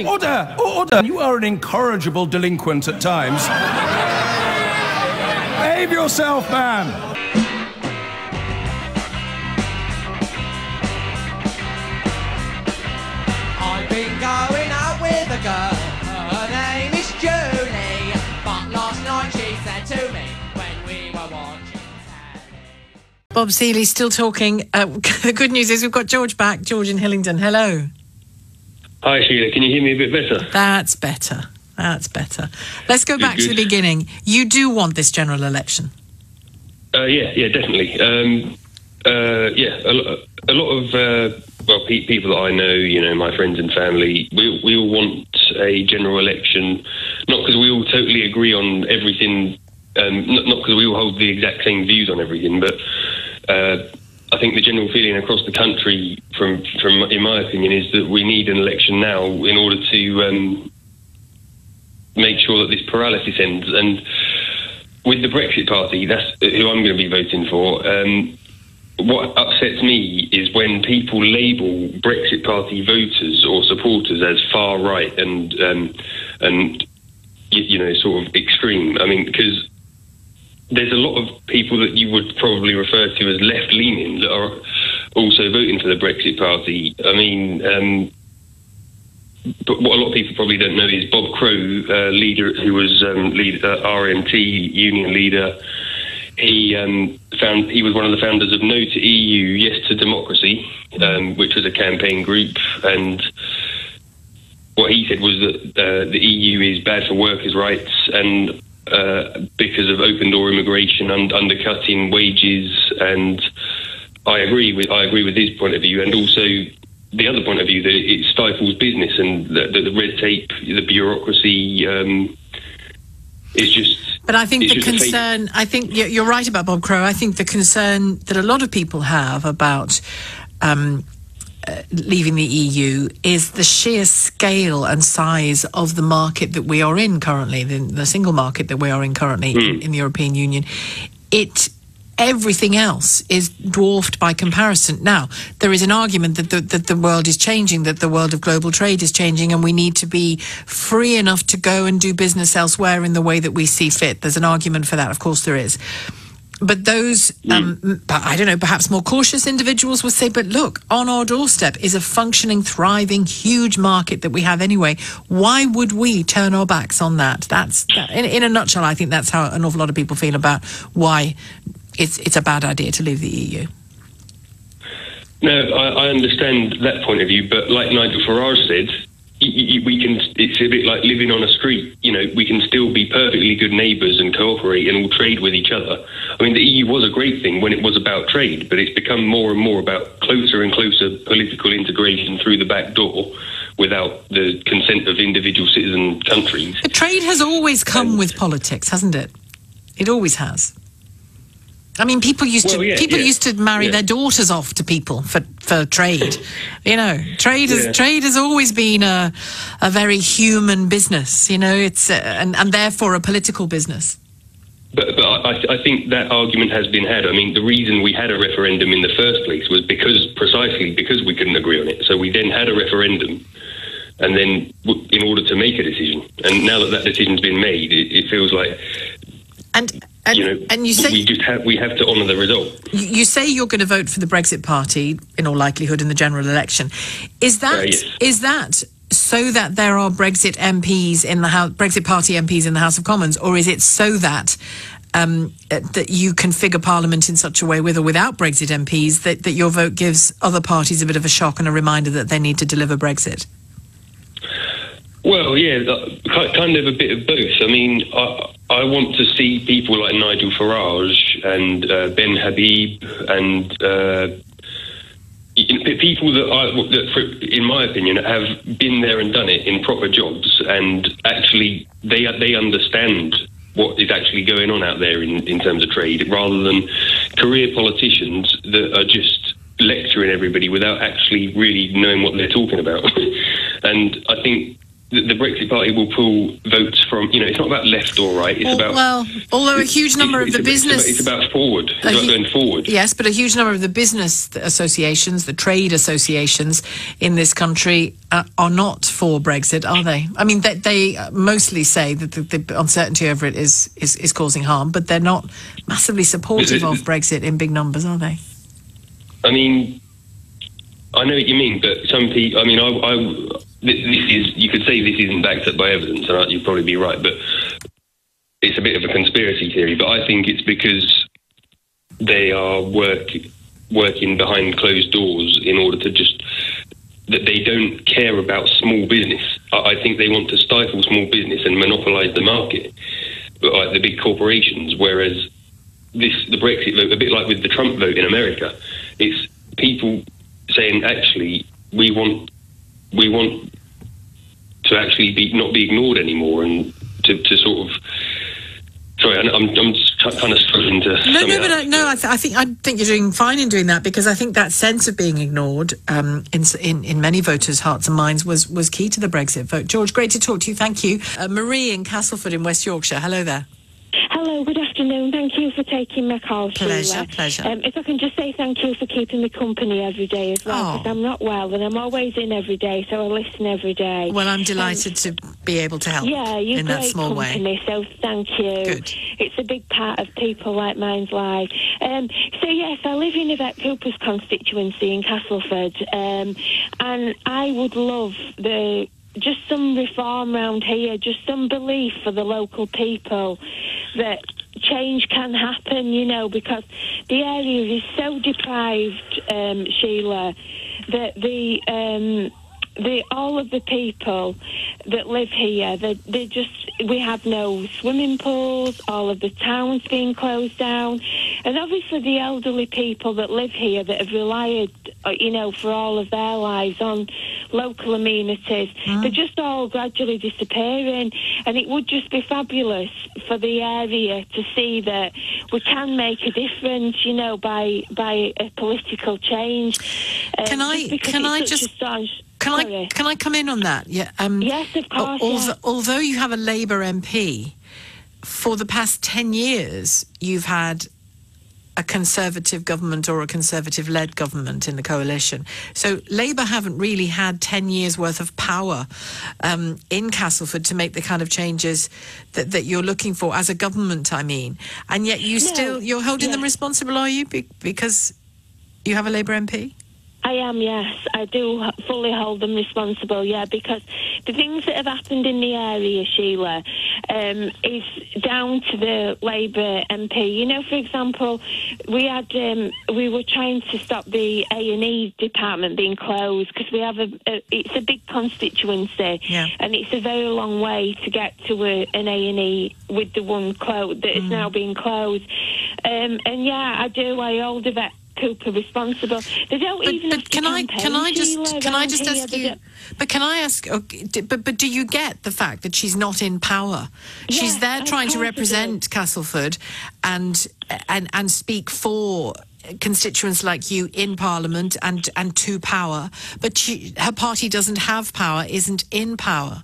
Order! Order! You are an incorrigible delinquent at times. Behave yourself, man! I've been going out with a girl. Her name is Julie. But last night she said to me when we were watching. Bob Seely still talking. Uh, the good news is we've got George back, George in Hillingdon. Hello. Hi, Shelagh. Can you hear me a bit better? That's better. That's better. Let's go back to the beginning. You do want this general election. Uh, yeah, yeah, definitely. Um, uh, yeah, a, lo- a lot of uh, well, pe- people that I know, you know, my friends and family, we we all want a general election, not because we all totally agree on everything, um, not not because we all hold the exact same views on everything, but. I think the general feeling across the country, from from in my opinion, is that we need an election now in order to um, make sure that this paralysis ends. And with the Brexit Party, that's who I'm going to be voting for. Um, what upsets me is when people label Brexit Party voters or supporters as far right and um, and you know sort of extreme. I mean, because there's a lot of people that you would probably refer to as left leaning that are also voting for the Brexit Party. I mean. Um, but what a lot of people probably don't know is Bob Crow, uh, leader who was um, uh, RMT union leader. He um, found he was one of the founders of No to EU, Yes to Democracy, um, which was a campaign group. And what he said was that uh, the EU is bad for workers' rights and uh, because of open door immigration and undercutting wages. And I agree with I agree with his point of view, and also the other point of view that it stifles business and the, the, the red tape, the bureaucracy um, is just. But I think the concern, I think you're you're right about Bob Crow. I think the concern that a lot of people have about um, uh, leaving the EU is the sheer scale and size of the market that we are in currently, the, the single market that we are in currently in, in the European Union. It everything else is dwarfed by comparison. Now, there is an argument that the, that the world is changing, that the world of global trade is changing, and we need to be free enough to go and do business elsewhere in the way that we see fit. There's an argument for that, of course, there is. But those, um, but I don't know, perhaps more cautious individuals would say, but look, on our doorstep is a functioning, thriving, huge market that we have anyway. Why would we turn our backs on that? That's, that, in, in a nutshell, I think that's how an awful lot of people feel about why it's, it's a bad idea to leave the EU. No, I, I understand that point of view, but like Nigel Farage said, we can. It's a bit like living on a street. You know, we can still be perfectly good neighbours and cooperate and all trade with each other. I mean, the EU was a great thing when it was about trade, but it's become more and more about closer and closer political integration through the back door, without the consent of individual citizen countries. But trade has always come with politics, hasn't it? It always has. I mean, people used Well, to yeah, people yeah, used to marry yeah. their daughters off to people for, for trade. you know, trade has Yeah. trade has always been a a very human business. You know, it's uh, and and therefore a political business. But, but I, I think that argument has been had. I mean, the reason we had a referendum in the first place was because precisely because we couldn't agree on it. So we then had a referendum, and then in order to make a decision. And now that that decision's been made, it, it feels like And and you know and you say we just have we have to honour the result. you say you're going to vote for the Brexit Party in all likelihood in the general election. Is that is Uh, yes. that so that there are Brexit MPs in the House, Brexit Party MPs in the House of Commons, or is it so that um, that you configure Parliament in such a way, with or without Brexit MPs, that, that your vote gives other parties a bit of a shock and a reminder that they need to deliver Brexit? Well, yeah, kind of a bit of both. I mean, I, I want to see people like Nigel Farage and uh, Ben Habib and uh, people that, I, that, in my opinion, have been there and done it in proper jobs, and actually they they understand what is actually going on out there in, in terms of trade, rather than career politicians that are just lecturing everybody without actually really knowing what they're talking about. and I think the, Brexit Party will pull votes from. You know, it's not about left or right. It's Well, about well, although a huge number of the about- business. It's about, it's about forward. It's about hu- going forward. Yes, but a huge number of the business associations, the trade associations in this country uh, are not for Brexit, are they? I mean, they, they mostly say that the, the uncertainty over it is, is, is causing harm, but they're not massively supportive of Brexit in big numbers, are they? I mean, I know what you mean, but some people. I mean, I, I this is you could say this isn't backed up by evidence, and you'd probably be right, but it's a bit of a conspiracy theory. But I think it's because they are work working behind closed doors in order to just that they don't care about small business. I, I think they want to stifle small business and monopolise the market, but like the big corporations. Whereas this the Brexit vote, a bit like with the Trump vote in America, it's people saying actually we want we want to actually be not be ignored anymore and to, to sort of sorry I'm I'm, I'm kind of struggling to No, no, but. I, no. I, th- I think I think you're doing fine in doing that because I think that sense of being ignored um, in, in in many voters' hearts and minds was was key to the Brexit vote. George, great to talk to you. Thank you, uh, Marie in Castleford in West Yorkshire. Hello there. Hello, good afternoon. Thank you for taking my call, Pleasure, Shelagh. pleasure. Um, if I can just say thank you for keeping me company every day as well, Oh. because I'm not well and I'm always in every day, so I listen every day. Well, I'm delighted to be able to help yeah, you're in that great small way. company, so thank you. Good. It's a big part of people like mine's life. Um, so yes, I live in Yvette Cooper's constituency in Castleford, um, and I would love the just some reform round here, just some belief for the local people that change can happen, you know, because the area is so deprived, um, Shelagh, that the um, the all of the people that live here, they, they just we have no swimming pools. All of the towns being closed down, and obviously the elderly people that live here that have relied, you know, for all of their lives on local amenities, they're just all gradually disappearing. And it would just be fabulous for the area to see that we can make a difference, you know, by by a political change. Um, Can I- just can I just- Can I can I come in on that? Yeah. Um, Yes, of course, Although, yeah. although you have a Labour MP, for the past ten years you've had a Conservative government or a Conservative-led government in the coalition. So Labour haven't really had ten years' worth of power um, in Castleford to make the kind of changes that, that you're looking for as a government. I mean, and yet you still you're holding them responsible, are you? Be- because you have a Labour MP. I am, yes. I do fully hold them responsible, yeah, because the things that have happened in the area, Shelagh, um, is down to the Labour MP. You know, for example, we had um, we were trying to stop the A and E department being closed because we have a, a it's a big constituency, Yeah. and it's a very long way to get to a, an A and E with the one clo- that is now being closed. Um, and yeah, I do. I hold a. Cooper responsible. They don't But, even but can I can I just can I just ask you? But can I ask? Oh, okay, but but do you get the fact that she's not in power? she's Yeah, there trying to course I do. represent Castleford and and and speak for constituents like you in Parliament and and to power. But she, her party doesn't have power, isn't in power.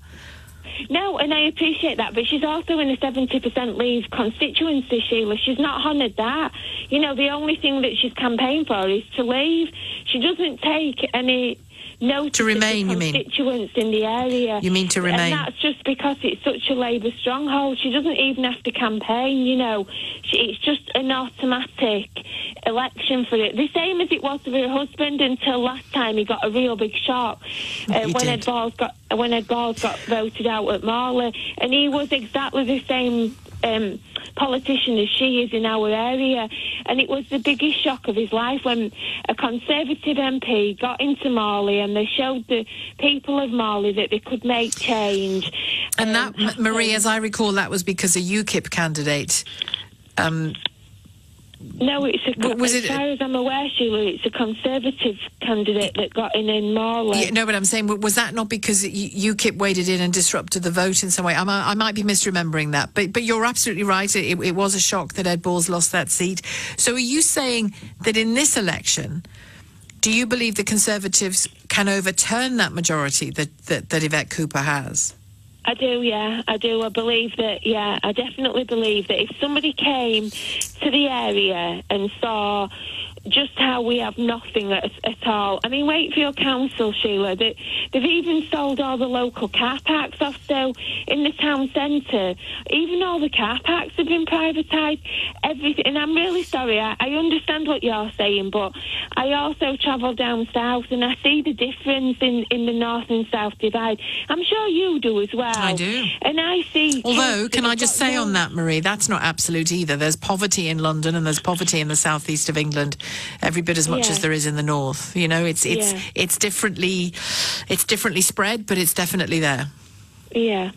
No, and I appreciate that, but she's also in a 70% leave constituency, Shelagh. She's not honoured that. You know, the only thing that she's campaigned for is to leave. She doesn't take any notice To remain, of you mean? constituents in the area. You mean to remain? And that's just because it's such a Labour stronghold. She doesn't even have to campaign, you know. She, it's just an automatic election for it. The same as it was for her husband until last time he got a real big shock uh, when did. Ed Balls got when Ed Balls got voted out at Morley, and he was exactly the same um, politician as she is in our area, and it was the biggest shock of his life when a Conservative MP got into Morley and they showed the people of Morley that they could make change. And um, that, Marie, as I recall, that was because a UKIP candidate. Um, No, it's a, W- was as it- far as I'm aware, Shelagh, it's a Conservative candidate that got in in Morley. Yeah, no, but I'm saying, was that not because UKIP waded in and disrupted the vote in some way? I, mi- I might be misremembering that, but but you're absolutely right. It, it was a shock that Ed Balls lost that seat. So are you saying that in this election, do you believe the Conservatives can overturn that majority that, that, that Yvette Cooper has? I do, yeah, I do. I believe that, yeah, I definitely believe that if somebody came to the area and saw just how we have nothing at, at all. I mean, wait for your Council, Shelagh, they, they've even sold all the local car parks off. So in the town centre, even all the car parks have been privatised. Everything, and I'm really sorry. I, I understand what you're saying, but I also travel down south and I see the difference in, in the north and south divide. I'm sure you do as well. I do. And I see. Although, can I just say on that, Marie, that's not absolute either. There's poverty in London and there's poverty in the southeast of England, every bit as much Yeah. as there is in the north. You know, it's it's Yeah. it's differently it's differently spread, but it's definitely there. Yeah.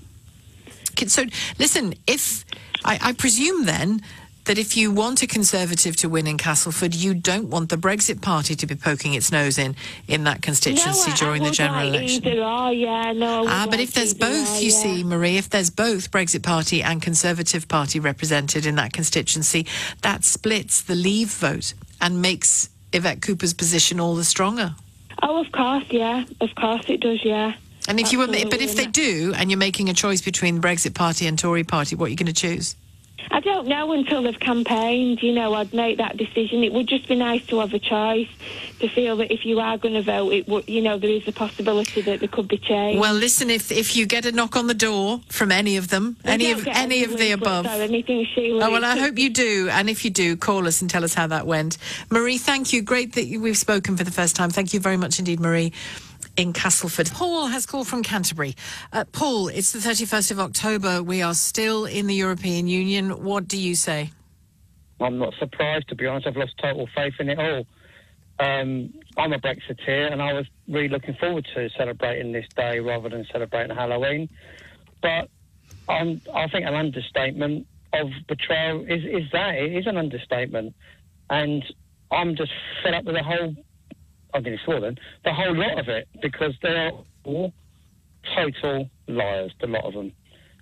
So, listen, if I, I presume then that if you want a Conservative to win in Castleford, you don't want the Brexit Party to be poking its nose in in that constituency no, during the general like election. Either or, yeah, no. Ah, but like if there's both, or, you yeah. see, Marie, if there's both Brexit Party and Conservative Party represented in that constituency, that splits the Leave vote and makes Yvette Cooper's position all the stronger. Oh, of course, yeah. Of course it does, yeah. And if you were, but if they do, and you're making a choice between Brexit Party and Tory Party, what are you going to choose? I don't know until they've campaigned, you know, I'd make that decision. It would just be nice to have a choice, to feel that if you are going to vote, it would, you know, there is a possibility that there could be change. Well, listen, if if you get a knock on the door from any of them, We any of any of the above. Anything, Shelagh. Oh, well, I hope you do. And if you do, call us and tell us how that went. Marie, thank you. Great that you, we've spoken for the first time. Thank you very much indeed, Marie. In Castleford. Paul has called from Canterbury. Uh, Paul, it's the 31st of October. We are still in the European Union. What do you say? I'm not surprised, to be honest. I've lost total faith in it all. Um, I'm a Brexiteer, and I was really looking forward to celebrating this day rather than celebrating Halloween. But um, I think an understatement of betrayal is, is that. It is an understatement. And I'm just fed up with the whole, I'm going to then, the whole lot of it, because they're all total liars, the lot of them.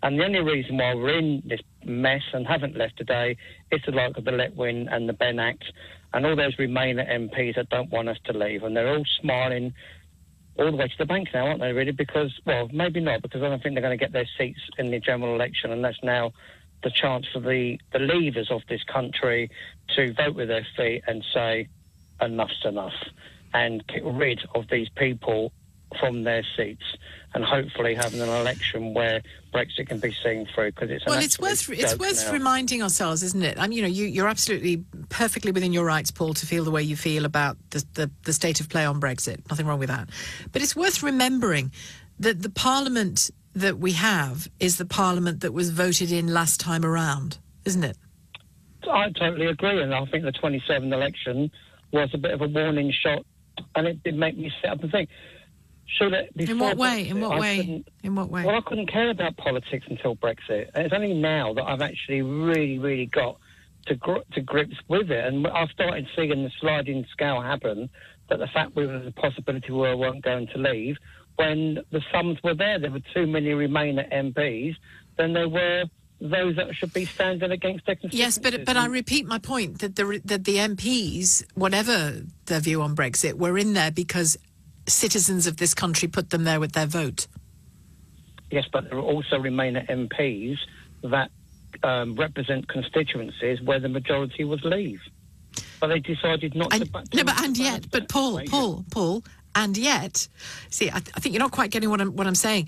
And the only reason why we're in this mess and haven't left today is the like of the Letwin and the Benn Act and all those Remainer MPs that don't want us to leave. And they're all smiling all the way to the bank now, aren't they, really? Because, well, maybe not, because I don't think they're going to get their seats in the general election. And that's now the chance for the, the leaders of this country to vote with their feet and say, enough's enough, and get rid of these people from their seats, and hopefully having an election where Brexit can be seen through. Because it's Well, it's worth it's worth now. reminding ourselves, isn't it? And you know, you, you're absolutely perfectly within your rights, Paul, to feel the way you feel about the, the the state of play on Brexit. Nothing wrong with that. But it's worth remembering that the Parliament that we have is the Parliament that was voted in last time around, isn't it? I totally agree, and I think the 27 election was a bit of a warning shot, and it did make me sit up and think. Should it before In what way? In what I way? In what way? Well, I couldn't care about politics until Brexit. And it's only now that I've actually really, really got to, gr- to grips with it. And I've started seeing the sliding scale happen that the fact we were the possibility we weren't going to leave when the sums were there. There were too many Remainer MPs than there were those that should be standing against their Yes, but but I repeat my point that the that the MPs, whatever their view on Brexit, were in there because citizens of this country put them there with their vote. Yes, but there are also Remainer MPs that um, represent constituencies where the majority was Leave. But they decided not And, to. back- no, but and yet, but Paul. Paul, Paul, and yet, see, I, th- I think you're not quite getting what I'm what I'm saying.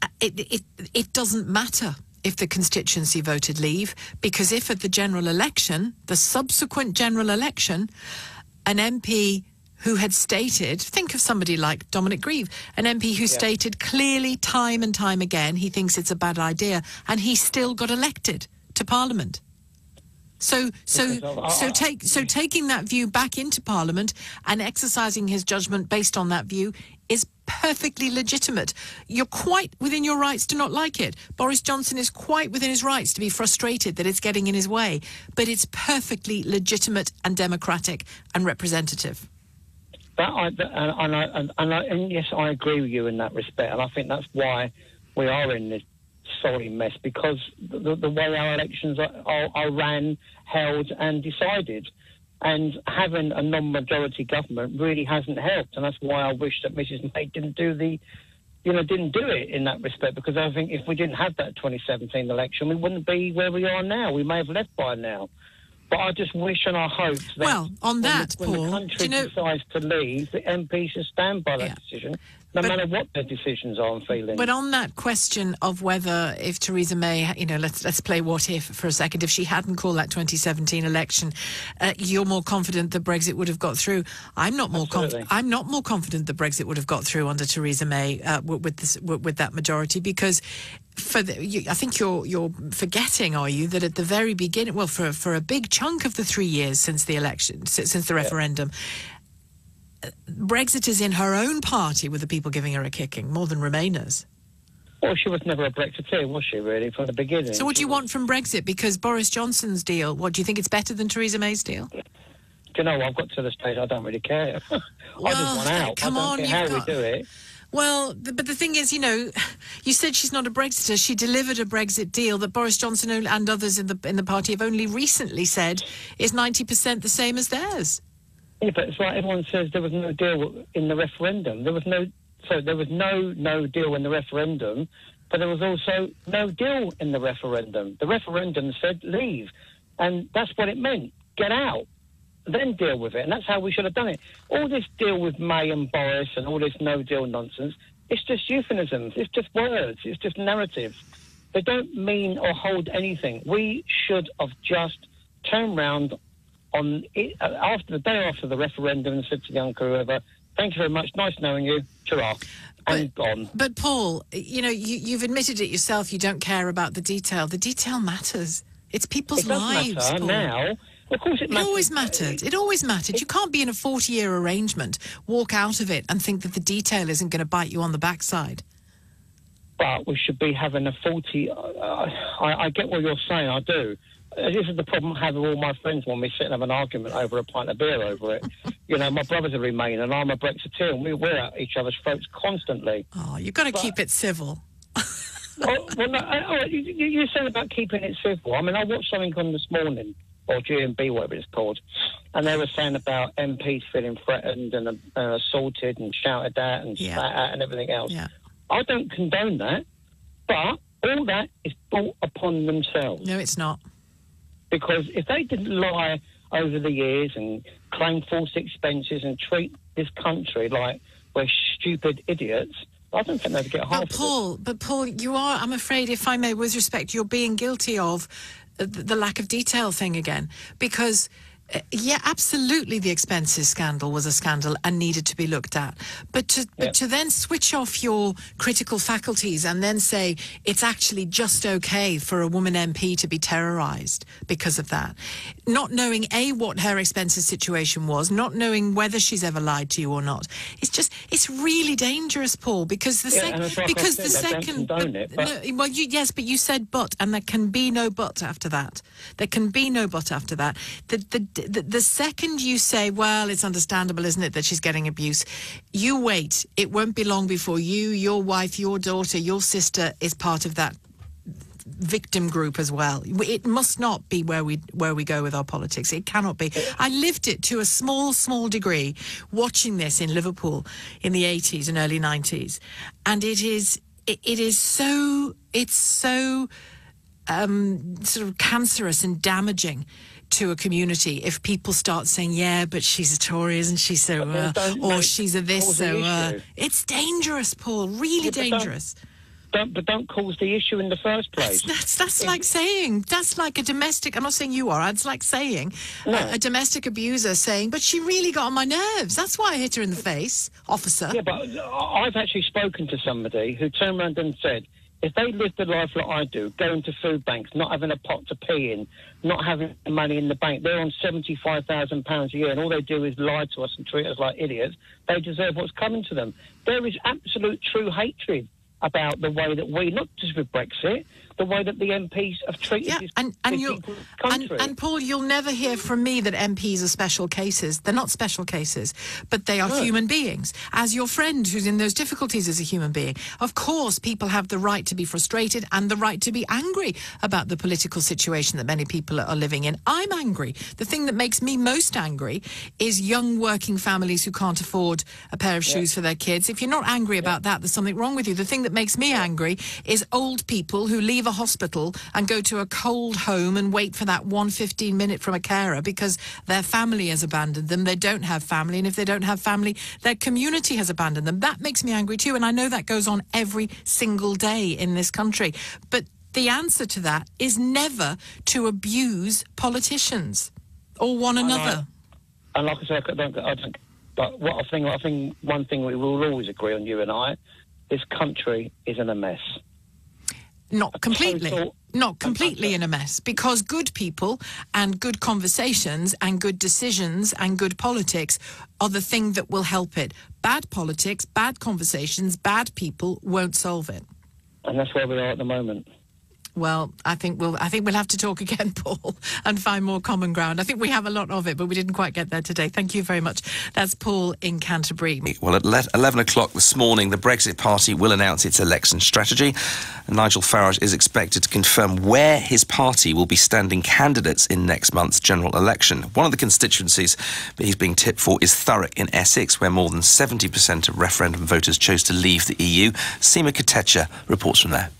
Uh, It it it doesn't matter if the constituency voted leave because if at the general election, the subsequent general election, an MP who had stated, think of somebody like Dominic Grieve, an MP who stated clearly time and time again he thinks it's a bad idea, and he still got elected to Parliament. So, so, so take so taking that view back into Parliament and exercising his judgment based on that view is perfectly legitimate. You're quite within your rights to not like it. Boris Johnson is quite within his rights to be frustrated that it's getting in his way, but it's perfectly legitimate and democratic and representative. That I, and, I, and, and, I, and yes, I agree with you in that respect, and I think that's why we are in this sorry mess because the, the way our elections are, are, are ran, held, and decided, and having a non-majority government really hasn't helped, and that's why I wish that Mrs May didn't do the you know, didn't do it in that respect because I think if we didn't have that 2017 election, we wouldn't be where we are now. We may have left by now. But I just wish and I hope that Well, on when that, the, when Paul, the country you know- decides to leave, the MP should stand by that Yeah. decision, no But- matter what their decisions are and feelings. But on that question of whether, if Theresa May, you know, let's let's play what if for a second. If she hadn't called that 2017 election, uh, you're more confident that Brexit would have got through. I'm not more confident. I'm not more confident that Brexit would have got through under Theresa May uh, with with, this, with with that majority because. For the, you, I think you're you're forgetting, are you, that at the very beginning, well, for for a big chunk of the three years since the election, si- since the referendum, Brexit is in her own party with the people giving her a kicking more than Remainers. well, she was never a Brexiteer, was she, really, from the beginning? So, what do you want from Brexit? Because Boris Johnson's deal, what do you think it's better than Theresa May's deal? Do you know, I've got to the stage I don't really care. I just want out. come I don't on, care how got- we do it. Well, but the thing is, you know, you said she's not a Brexiter. She delivered a Brexit deal that Boris Johnson and others in the in the party have only recently said is ninety percent the same as theirs. Yeah, but it's like everyone says there was no deal in the referendum. There was no, so there was no no deal in the referendum, but there was also no deal in the referendum. The referendum said leave, and that's what it meant: get out, then deal with it, and that's how we should have done it. All this deal with May and Boris and all this no deal nonsense, it's just euphemisms. It's just words. It's just narratives. They don't mean or hold anything. We should have just turned round on uh, after the day after the referendum and said to uncle whoever, "Thank you very much, nice knowing you, ta and gone." But Paul, you know, you, you've admitted it yourself. You don't care about the detail. The detail matters. It's people's It lives. matter Paul. now. Of course, it, It always mattered. It always mattered. You can't be in a 40 year arrangement, walk out of it, and think that the detail isn't going to bite you on the backside. but we should be having a 40. Uh, I, I get what you're saying, I do. Uh, this is the problem I have with all my friends when we sit and have an argument over a pint of beer over it. you know, my brother's a Remainer and I'm a Brexiteer, and we, we're at each other's throats constantly. Oh, you've got to keep it civil. oh, well, no, uh, oh, you, you- you're about keeping it civil. I mean, I watched something on this morning, or GMB, whatever it's called, and they were saying about MPs feeling threatened and uh, assaulted and shouted at and Yeah. spat at and everything else. Yeah. I don't condone that, but all that is brought upon themselves. No, it's not. Because if they didn't lie over the years and claim false expenses and treat this country like we're stupid idiots, I don't think they'd get half But of it. Paul, but Paul, you are, I'm afraid, if I may, with respect, you're being guilty of the, the lack of detail thing again. Because, yeah, absolutely the expenses scandal was a scandal and needed to be looked at. But to, Yeah. but to then switch off your critical faculties and then say it's actually just okay for a woman MP to be terrorised because of that, not knowing A, what her expenses situation was, not knowing whether she's ever lied to you or not, it's just, it's really dangerous, Paul, because the, Yeah, sec- and that's like I because the second. it, but- no, well, you, yes, but you said but, and there can be no but after that. There can be no but after that. The, the, the, the second you say, well, it's understandable, isn't it, that she's getting abuse, you wait. It won't be long before you, your wife, your daughter, your sister is part of that victim group as well. It must not be where we where we go with our politics. It cannot be. I lived it to a small small degree watching this in Liverpool in the 80s and early 90s. And it is it, it is so it's so um, sort of cancerous and damaging to a community if people start saying, "Yeah, but she's a Tory, isn't she?" So, uh, or she's a this, so uh, it's dangerous, Paul. Really Yeah, but don't- dangerous. Don't, but don't cause the issue in the first place. That's that's like saying that's like a domestic. I'm not saying you are. It's like saying a, a domestic abuser saying, "But she really got on my nerves. That's why I hit her in the face, officer." Yeah, but I- I've actually spoken to somebody who turned around and said, if they lived the life like I do, going to food banks, not having a pot to pee in, not having money in the bank, they're on £75,000 a year and all they do is lie to us and treat us like idiots, they deserve what's coming to them. There is absolute true hatred about the way that we, not just with Brexit, the way that the MPs have treated Yeah, this, and and this you equal and, and Paul, you'll never hear from me that MPs are special cases. They're not special cases, but they are human beings. As your friend who's in those difficulties is a human being. Of course, people have the right to be frustrated and the right to be angry about the political situation that many people are living in. I'm angry. The thing that makes me most angry is young working families who can't afford a pair of shoes for their kids. If you're not angry about that, there's something wrong with you. The thing that makes me angry is old people who leave a hospital and go to a cold home and wait for that one 15 minute from a carer because their family has abandoned them. They don't have family. And if they don't have family, their community has abandoned them. That makes me angry too. And I know that goes on every single day in this country. But the answer to that is never to abuse politicians or one another. And like I said, I don't, I don't. But what I think, I think one thing we will always agree on, you and I, this country is in a mess. Not completely. Not completely in a mess because good people and good conversations and good decisions and good politics are the thing that will help it. Bad politics, bad conversations, bad people won't solve it. And that's where we are at the moment. Well, I think we'll I think we'll have to talk again, Paul, and find more common ground. I think we have a lot of it, but we didn't quite get there today. Thank you very much. That's Paul in Canterbury. Well, at 11 o'clock this morning, the Brexit Party will announce its election strategy. Nigel Farage is expected to confirm where his party will be standing candidates in next month's general election. One of the constituencies that he's being tipped for is Thurrock in Essex, where more than 70% of referendum voters chose to leave the EU. Seema Kotecha reports from there.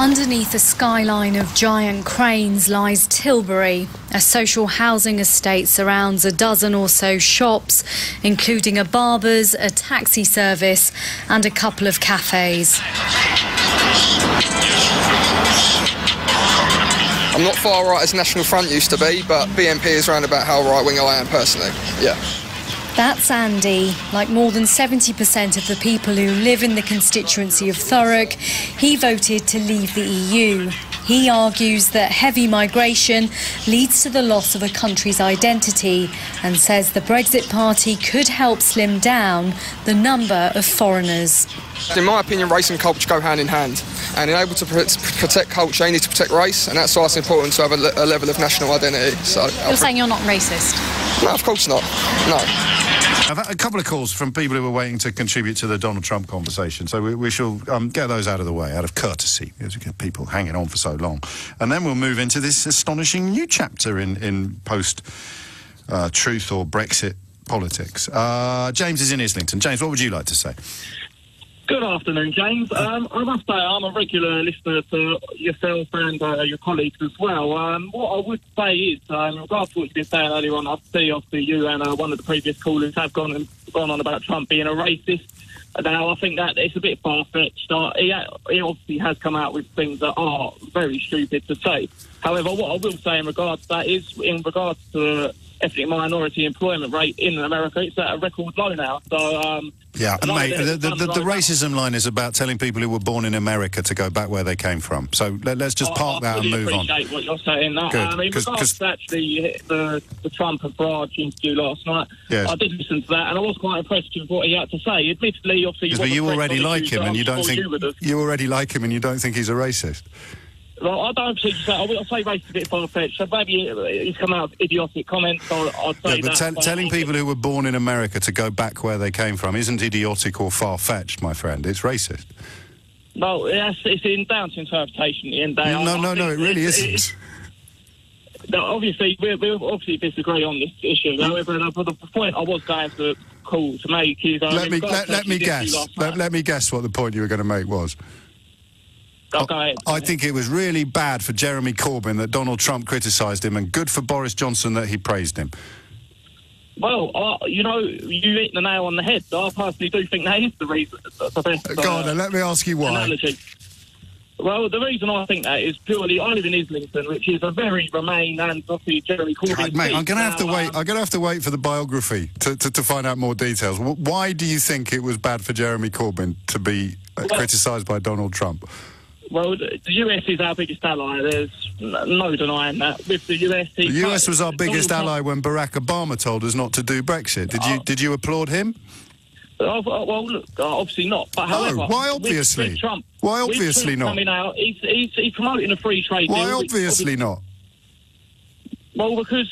Underneath a skyline of giant cranes lies Tilbury. A social housing estate surrounds a dozen or so shops, including a barber's, a taxi service, and a couple of cafes. I'm not far right as National Front used to be, but BNP is round about how right wing I am personally. Yeah. That's Andy. Like more than 70% of the people who live in the constituency of Thurrock, he voted to leave the EU. He argues that heavy migration leads to the loss of a country's identity and says the Brexit Party could help slim down the number of foreigners. In my opinion, race and culture go hand in hand. And in able to protect culture, you need to protect race, and that's why it's important to have a, le- a level of national identity. So, You're saying you're not racist? no, of course not. No. I've had a couple of calls from people who were waiting to contribute to the Donald Trump conversation, so we, we shall um, get those out of the way, out of courtesy, because we get people hanging on for so long. And then we'll move into this astonishing new chapter in, in post uh, truth or Brexit politics. Uh, James is in Islington. James, what would you like to say? Good afternoon, James. Um, I must say I'm a regular listener to yourself and uh, your colleagues as well. Um, what I would say is, um, in regards to what you've been saying earlier on, I see obviously you and uh, one of the previous callers have gone and gone on about Trump being a racist. Now I think that it's a bit far fetched. Uh, he, he obviously has come out with things that are very stupid to say. However, what I will say in regards to that is, in regards to ethnic minority employment rate in America, it's at a record low now. So. Um, Yeah, and mate, the, the, the, the racism line is about telling people who were born in America to go back where they came from. So let, us just park I that and move on. appreciate what you're saying. That, Good, um, 'cause- regards 'cause- to actually the, the Trump and Farage interview last night, Yes. I did listen to that, and I was quite impressed with what he had to say. Admittedly, obviously, but you already like him, and you don't think you you already like him, and you don't think he's a racist. Well, I don't think so. I would say race is a bit far fetched. So maybe he's come out with idiotic comments. Or I'd say Yeah, but that. but telling people who were born in America to go back where they came from isn't idiotic or far fetched, my friend. It's racist. No, it's, it's in down to interpretation at the end day. I- No, no, no, it really it's- isn't. it's- No, obviously, we we obviously disagree on this issue. However, the, the point I was going to call to make is um, Let me let, let me guess. Let, let me guess what the point you were going to make was. Ahead. I think it was really bad for Jeremy Corbyn that Donald Trump criticised him, and good for Boris Johnson that he praised him. Well, uh, you know, you hit the nail on the head. I personally do think that is the reason. The best, Go on, then, let me ask you why. Analogy. Well, the reason I think that is purely I live in Islington, which is a very Remain and obviously Jeremy Corbyn. Right, mate, I'm going to have to wait. um, I'm going to have to wait for the biography to, to, to find out more details. Why do you think it was bad for Jeremy Corbyn to be uh, Well- criticised by Donald Trump? Well, the US is our biggest ally. There's no denying that. With the US, The US was our biggest ally when Barack Obama told us not to do Brexit. Did you Oh. did you applaud him? Uh, well, look, uh, obviously not. But however, Oh, why obviously? with Trump, Why obviously Trump not? Coming out, he's, he's, he's promoting a free trade Why deal. obviously not? Well, because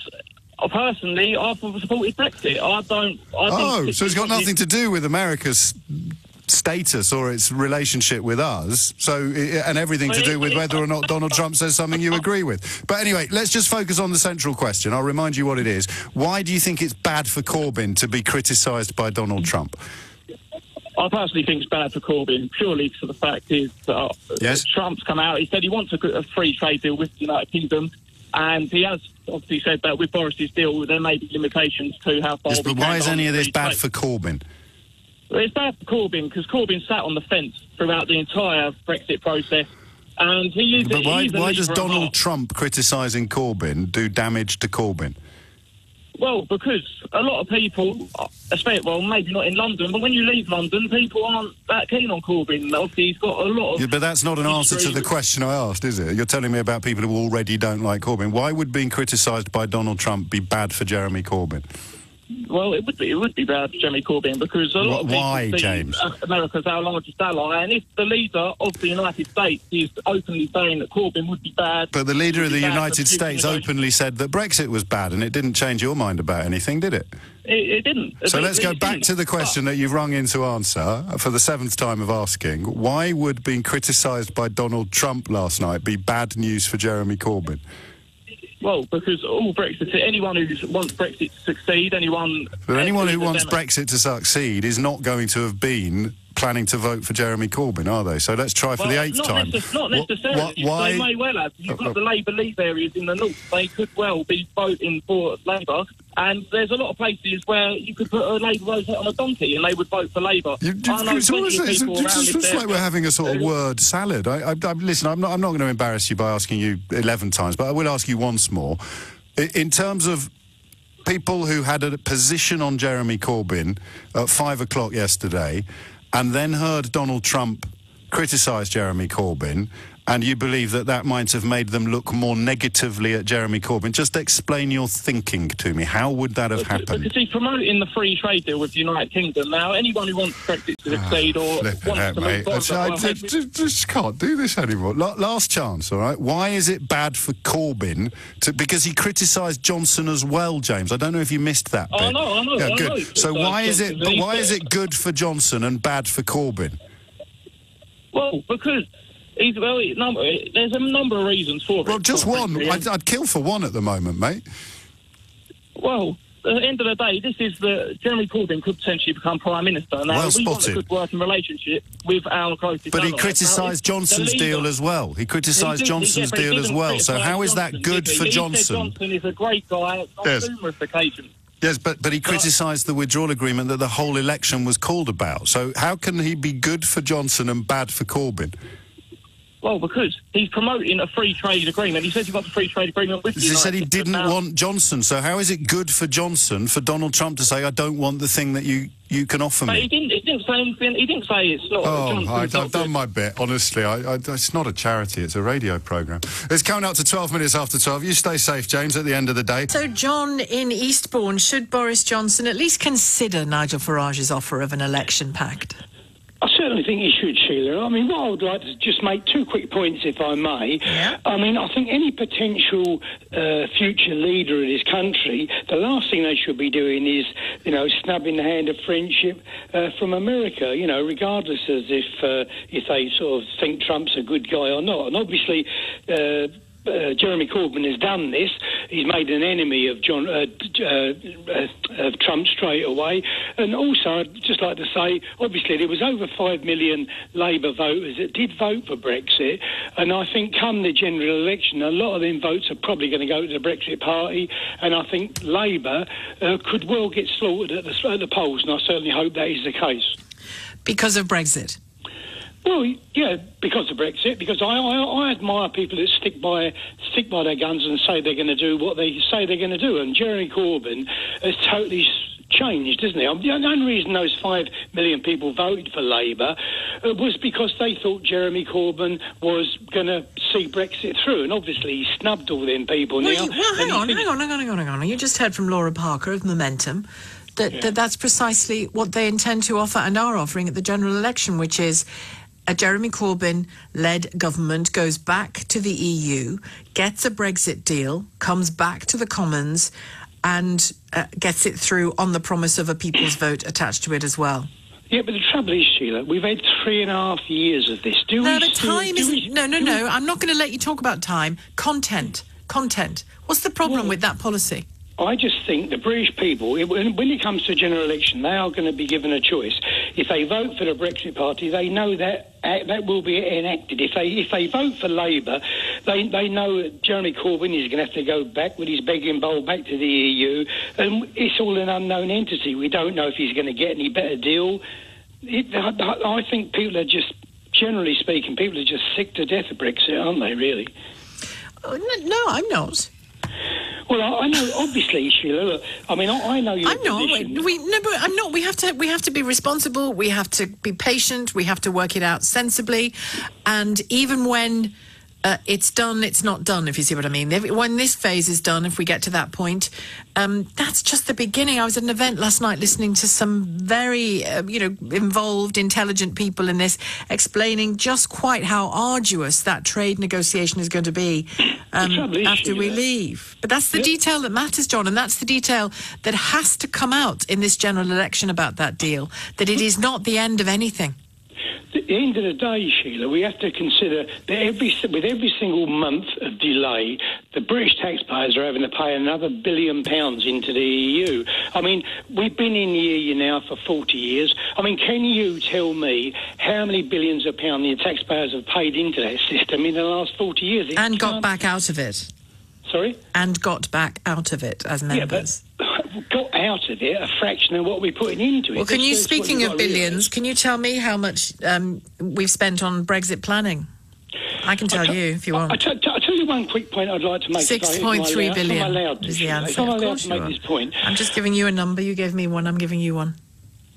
uh, personally, I've supported Brexit. I don't. I Oh, so it's got nothing to do with America's status or its relationship with us. So and everything to do with whether or not Donald Trump says something you agree with. But anyway, let's just focus on the central question. I'll remind you what it is. Why do you think it's bad for Corbyn to be criticised by Donald Trump? I personally think it's bad for Corbyn, purely for the fact is that uh, Yes. Trump's come out. He said he wants a, a free trade deal with the United Kingdom, and he has obviously said that with Boris's deal, there may be limitations to how far. Yes, but why is any of this bad trade. for Corbyn? Well, It's bad for Corbyn because Corbyn sat on the fence throughout the entire Brexit process, and he is. But why, he is a why does Donald. Trump criticising Corbyn do damage to Corbyn? Well, because a lot of people, especially well, maybe not in London, but when you leave London, people aren't that keen on Corbyn. Obviously, he's got a lot of. Yeah, but that's not an answer to the question I asked, is it? You're telling me about people who already don't like Corbyn. Why would being criticised by Donald Trump be bad for Jeremy Corbyn? Well, it would be it would be bad for Jeremy Corbyn because a lot of people why, see James? America's our largest ally, and if the leader of the United States is openly saying that Corbyn would be bad, But the leader of the be bad for United States openly said that Brexit was bad, and it didn't change your mind about anything, did it? It, it didn't. So It- let's it go didn't. back to the question that you've rung in to answer for the seventh time of asking. Why would being criticised by Donald Trump last night be bad news for Jeremy Corbyn? Well, because all Brexit, anyone who wants Brexit to succeed, anyone. But anyone who wants Brexit to succeed is not going to have been planning to vote for Jeremy Corbyn, are they? So let's try for the eighth not time. necess- not necessarily. wh- why? They may well have. You've got the Labour leave areas in the north. They could well be voting for Labour. And there's a lot of places where you could put a Labour vote on a donkey and they would vote for Labour. I know It's plenty almost, of it's, it's just like we're having a sort of word salad. I, I, I, listen, I'm not, I'm not going to embarrass you by asking you 11 times, but I will ask you once more. I- In terms of people who had a position on Jeremy Corbyn at five o'clock yesterday and then heard Donald Trump criticise Jeremy Corbyn, and you believe that that might have made them look more negatively at Jeremy Corbyn, just explain your thinking to me. How would that have happened? Because he's promoting the free trade deal with the United Kingdom. Now, anyone who wants Brexit to succeed ah, or wants to mate. move That's- I well, just, just- just can't do this anymore. Last chance, all right? Why is it bad for Corbyn? To, because he criticised Johnson as well, James. I don't know if you missed that oh, bit. Oh, no, I know, Yeah, I good. know so uh, why is it? But why is it good for Johnson and bad for Corbyn? Well, because well, number, there's a number of reasons for it. Well, just one. I'd, I'd kill for one at the moment, mate. Well, at the end of the day, this is the Jeremy Corbyn could potentially become prime minister. Now, Well we want a good working relationship with our closest. But he criticised Johnson's deal as well. He criticised Johnson's yeah, he deal as well. So how is that good he? for He Johnson? Johnson is a great guy on Yes. numerous occasions. Yes, but, but he criticised the withdrawal agreement that the whole election was called about. So how can he be good for Johnson and bad for Corbyn? Well, because he's promoting a free trade agreement. He says he wants a free trade agreement with the He said he didn't Now- want Johnson. So how is it good for Johnson for Donald Trump to say, "I don't want the thing that you, you can offer But he me"? didn't. He didn't say anything. He didn't say it's not. Oh, I, not I've done good. my bit. Honestly, I, I, it's not a charity; it's a radio program. It's coming up to twelve minutes after twelve. You stay safe, James. At the end of the day. So, John in Eastbourne, should Boris Johnson at least consider Nigel Farage's offer of an election pact? I certainly think he should, Shelagh. I mean, what I would like to just make two quick points, if I may. Yeah. I mean, I think any potential uh, future leader of this country, the last thing they should be doing is, you know, snubbing the hand of friendship uh, from America. You know, regardless as if uh, if they sort of think Trump's a good guy or not. And obviously. Uh, Jeremy Corbyn has done this. He's made an enemy of John uh, uh, uh, Trump straight away. And also, I'd just like to say, obviously, there was over five million Labour voters that did vote for Brexit, and I think come the general election, a lot of them votes are probably going to go to the Brexit Party, and I think Labour uh, could well get slaughtered at the, at the polls, and I certainly hope that is the case. Because of Brexit? Well, yeah, because of Brexit. Because I, I, I admire people that stick by stick by their guns and say they're going to do what they say they're going to do. And Jeremy Corbyn has totally changed, isn't he? Um, The only reason those five million people voted for Labour uh, was because they thought Jeremy Corbyn was going to see Brexit through, and obviously he snubbed all them people Well, now. you, well hang on, hang on, hang on, hang on, hang on. You just heard from Laura Parker of Momentum that, that that's precisely what they intend to offer and are offering at the general election, which is a Jeremy Corbyn led government goes back to the EU, gets a Brexit deal, comes back to the Commons, and uh, gets it through on the promise of a people's vote attached to it as well. Yeah, but the trouble is, Shelagh, we've had three and a half years of this. Do no, we the still- time is we- no, no, do we- no. I'm not going to let you talk about time. Content, content. What's the problem with that policy? I just think the British people, it- when it comes to a general election, they are going to be given a choice. If they vote for the Brexit Party, they know that uh, that will be enacted. If they if they vote for Labour, they they know that Jeremy Corbyn is going to have to go back with his begging bowl back to the EU, and it's all an unknown entity. We don't know if he's going to get any better deal. It, I, I think people are just, generally speaking, people are just sick to death of Brexit, aren't they? Really. No, no, I'm not. Well, I, I know, obviously, Shelagh. Look, I mean, I, I know your I'm not. position. We no, but I'm not. We have to. We have to be responsible. We have to be patient. We have to work it out sensibly, and even when. Uh, it's done, it's not done, if you see what I mean. When this phase is done, if we get to that point, um, that's just the beginning. I was at an event last night listening to some very, uh, you know, involved, intelligent people in this, explaining just quite how arduous that trade negotiation is going to be um, after we leave. But that's the detail that matters, John, and that's the detail that has to come out in this general election about that deal. That it is not the end of anything. At the end of the day, Shelagh, we have to consider that every with every single month of delay, the British taxpayers are having to pay another billion pounds into the EU. I mean, we've been in the EU now for 40 years. I mean, can you tell me how many billions of pounds the taxpayers have paid into that system in the last 40 years? And got back out of it. Sorry? And got back out of it as members. Got out of it a fraction of what we're putting into it. well, can you, That's- speaking of got to realise. billions, can you tell me how much um, we've spent on Brexit planning? I can tell you if you want. I tell, I tell you one quick point I'd like to make. Six point three billion I'm point allowed- if I'm billion allowed to, is the answer. I'm allowed to make are. this point. I'm just giving you a number. You gave me one. I'm giving you one.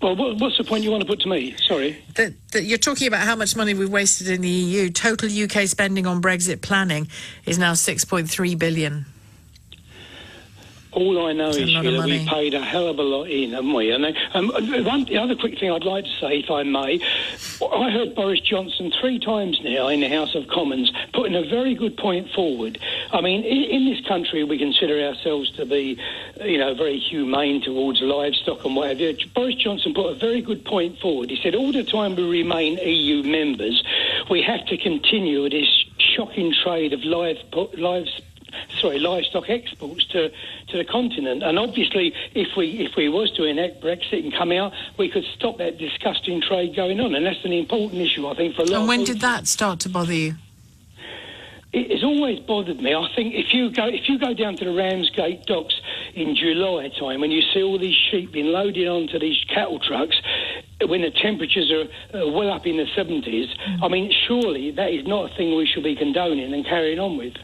Well, what's the point you want to put to me? Sorry. That, that you're talking about how much money we've wasted in the EU. Total UK spending on Brexit planning is now 6.3 billion. All I know It's is of we paid a hell of a lot in, haven't we? And they, um, one, the other quick thing I'd like to say, if I may, I heard Boris Johnson three times now in the House of Commons putting a very good point forward. I mean, in, in this country, we consider ourselves to be, you know, very humane towards livestock and whatever. Boris Johnson put a very good point forward. He said, all the time we remain EU members, we have to continue this shocking trade of live, lives sorry, livestock exports to, to the continent. And obviously, if we if we was to enact Brexit and come out, we could stop that disgusting trade going on, and that's an important issue, I think, for a lot. And when did that start to bother you? It has always bothered me. I think if you go if you go down to the Ramsgate docks in July time, when you see all these sheep being loaded onto these cattle trucks, when the temperatures are well up in the 70s, mm. I mean, surely that is not a thing we should be condoning and carrying on with.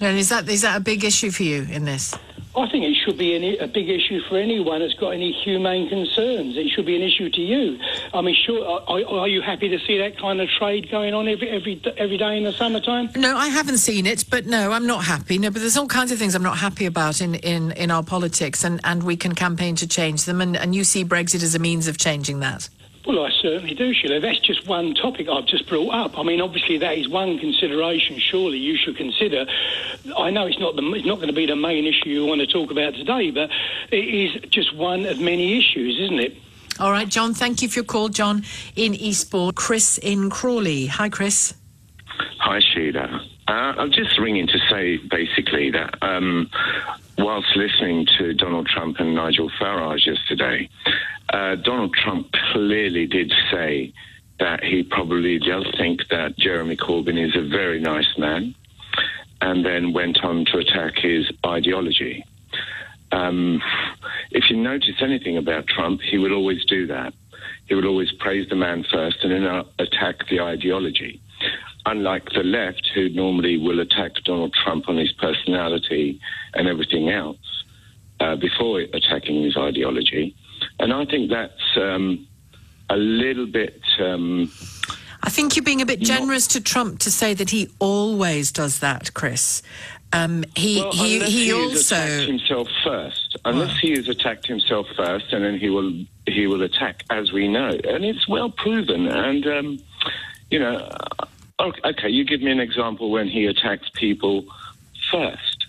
And is that is that a big issue for you in this? I think it should be an, a big issue for anyone that's got any humane concerns. It should be an issue to you. I mean, sure, are, are you happy to see that kind of trade going on every every every day in the summertime? No, I haven't seen it, but no, I'm not happy. No, but there's all kinds of things I'm not happy about in, in, in our politics, and, and we can campaign to change them. And, and you see Brexit as a means of changing that. Well, I certainly do, Shelagh. That's just one topic I've just brought up. I mean, obviously that is one consideration. Surely you should consider. I know it's not the it's not going to be the main issue you want to talk about today, but it is just one of many issues, isn't it? All right, John, thank you for your call. John in Eastbourne, Chris in Crawley. Hi, Chris. Hi, Shelagh. Uh, I'm just ringing to say basically that um, whilst listening to Donald Trump and Nigel Farage yesterday, uh, Donald Trump clearly did say that he probably does think that Jeremy Corbyn is a very nice man, and then went on to attack his ideology. Um, if you notice anything about Trump, he would always do that. He would always praise the man first and then uh, attack the ideology. Unlike the left, who normally will attack Donald Trump on his personality and everything else uh, before attacking his ideology. And I think that's um, a little bit. Um, I think you're being a bit generous to Trump to say that he always does that, Chris. Um, he well, he unless he also attacked himself first. unless he has attacked himself first, and then he will he will attack, as we know, and it's well proven. And um, you know, okay, okay, you give me an example when he attacks people first.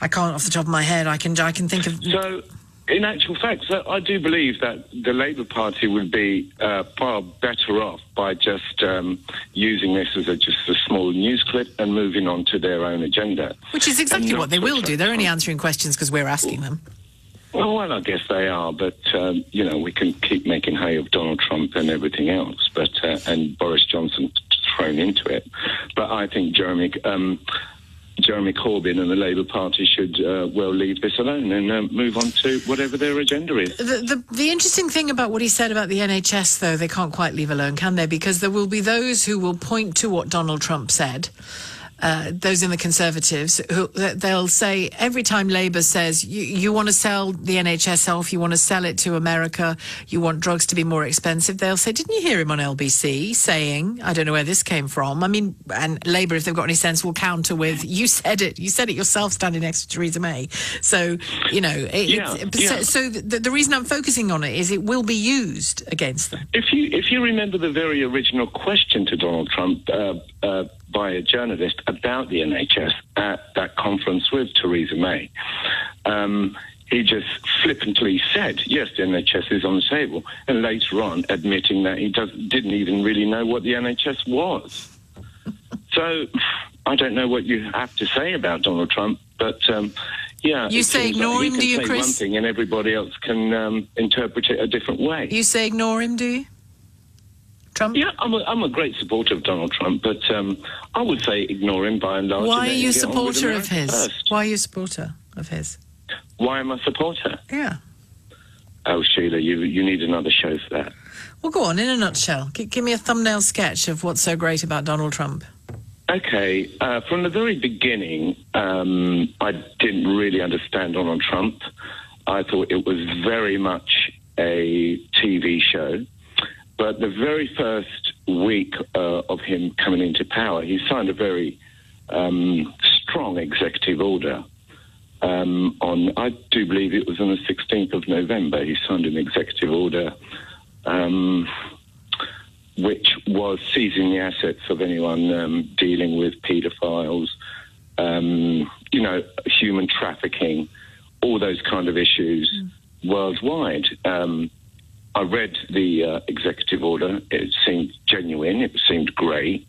I can't off the top of my head. I can I can think of. So, in actual fact, so I do believe that the Labour Party would be uh, far better off by just um, using this as a, just a small news clip and moving on to their own agenda. Which is exactly what they will do. They're only answering questions because we're asking them. Well, I guess they are, but um, you know we can keep making hay of Donald Trump and everything else, but uh, and Boris Johnson thrown into it. But I think Jeremy um, Jeremy Corbyn and the Labour Party should uh, well leave this alone and uh, move on to whatever their agenda is. The, the the interesting thing about what he said about the NHS, though, they can't quite leave alone, can they? Because there will be those who will point to what Donald Trump said. Uh, those in the Conservatives, who they'll say every time Labour says you, you want to sell the NHS off, you want to sell it to America, you want drugs to be more expensive, they'll say, didn't you hear him on LBC saying, I don't know where this came from. I mean, and Labour, if they've got any sense, will counter with, you said it, you said it yourself, standing next to Theresa May. So you know, it, Yeah, it's, yeah. so, so the, the reason I'm focusing on it is it will be used against them. If you if you remember the very original question to Donald Trump uh, uh, by a journalist about the NHS at that conference with Theresa May, um, he just flippantly said, "Yes, the NHS is on the table," and later on admitting that he does, didn't even really know what the NHS was. So I don't know what you have to say about Donald Trump, but. Um, yeah, You say like ignore he him, do you, say Chris? One thing, and everybody else can um, interpret it a different way. You say ignore him, do you? Trump? Yeah, I'm a, I'm a great supporter of Donald Trump, but um, I would say ignore him by and large. Why are you a get on with supporter of his? first. Why are you a supporter of his? Why am I a supporter? Yeah. Oh, Shelagh, you you need another show for that. Well, go on, in a nutshell. G- give me a thumbnail sketch of what's so great about Donald Trump. Okay, uh, from the very beginning, um, I didn't really understand Donald Trump. I thought it was very much a TV show. But the very first week uh, of him coming into power, he signed a very um, strong executive order. Um, on, I do believe it was on the 16th of November, he signed an executive order um, which was seizing the assets of anyone um, dealing with paedophiles, um, you know, human trafficking, all those kind of issues worldwide. I read the uh, executive order. It seemed genuine. It seemed great,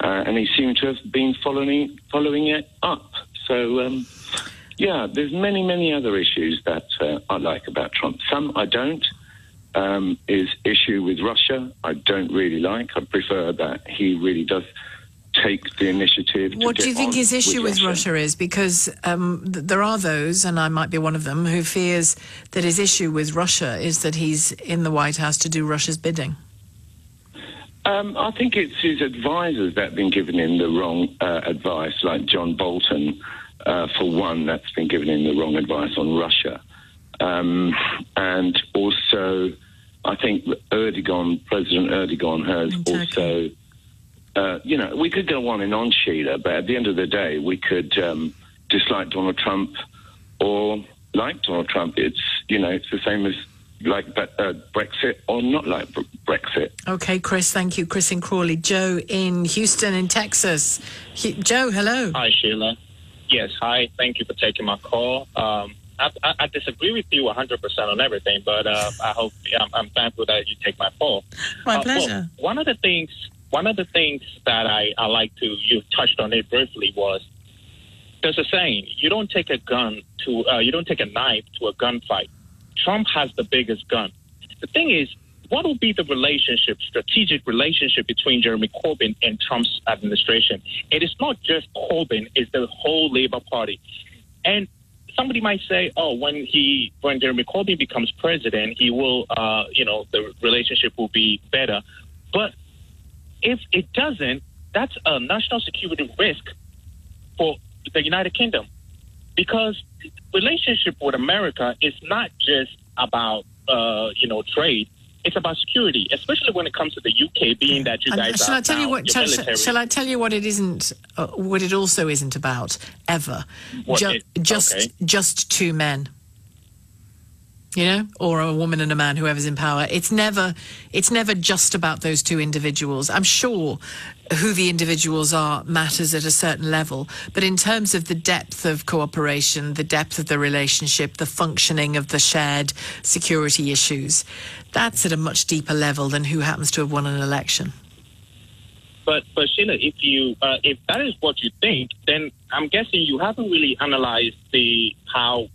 uh, and he seemed to have been following following it up. So, um, yeah, there's many many other issues that uh, I like about Trump. Some I don't. Um, his issue with Russia, I don't really like. I prefer that he really does take the initiative. to What do you think his issue with Russia. Russia is? Because um, th- there are those, and I might be one of them, who fears that his issue with Russia is that he's in the White House to do Russia's bidding. Um, I think it's his advisors that have been giving him the wrong uh, advice, like John Bolton, uh, for one, that's been giving him the wrong advice on Russia. Um, and also, I think Erdogan, President Erdogan, has also, uh, you know, we could go on and on, Shelagh, but at the end of the day, we could um, dislike Donald Trump or like Donald Trump. It's, you know, it's the same as like uh, Brexit or not like Brexit. Okay, Chris, thank you. Chris in Crawley. Joe in Houston, in Texas. Hu- Joe, hello. Hi, Shelagh. Yes, hi. Thank you for taking my call. Um, I, I, I disagree with you 100% on everything, but uh, I hope I'm, I'm thankful that you take my call. My Uh, well, pleasure. one of the things, one of the things that I, I like to you touched on it briefly was there's a saying: you don't take a gun to, uh, you don't take a knife to a gunfight. Trump has the biggest gun. The thing is, what will be the relationship, strategic relationship between Jeremy Corbyn and Trump's administration? It is not just Corbyn; it's the whole Labour Party. And somebody might say, "Oh, when he, when Jeremy Corbyn becomes president, he will, uh, you know, the relationship will be better." But if it doesn't, that's a national security risk for the United Kingdom because relationship with America is not just about uh, you know trade. it's about security, especially when it comes to the UK, being that you And guys shall are I tell you what? Shall, shall I tell you what it isn't? Uh, what it also isn't about ever? What Ju- it- just just two men. You know, or a woman and a man, whoever's in power. It's never it's never just about those two individuals. I'm sure who the individuals are matters at a certain level, but in terms of the depth of cooperation, the depth of the relationship, the functioning of the shared security issues, that's at a much deeper level than who happens to have won an election. But but Shelagh, if you uh, if that is what you think, then I'm guessing you haven't really analyzed the how